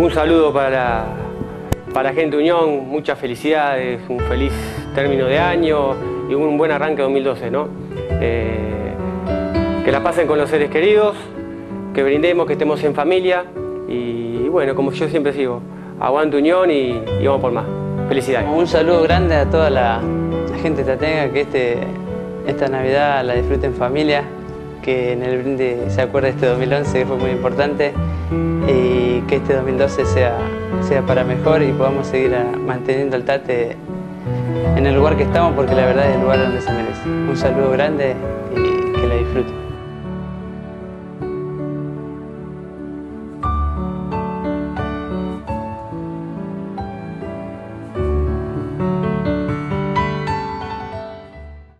Un saludo para, para la gente Unión, muchas felicidades, un feliz término de año y un buen arranque 2012, ¿no? Eh, que la pasen con los seres queridos, que brindemos, que estemos en familia y, bueno, como yo siempre sigo, aguante Unión y, vamos por más. Felicidades. Un saludo grande a toda la, gente de Tatenga, que este, esta Navidad la disfruten en familia, que en el brinde se acuerde este 2011 que fue muy importante y que este 2012 sea, sea para mejor y podamos seguir manteniendo el Tate en el lugar que estamos porque la verdad es el lugar donde se merece. Un saludo grande y que la disfruten.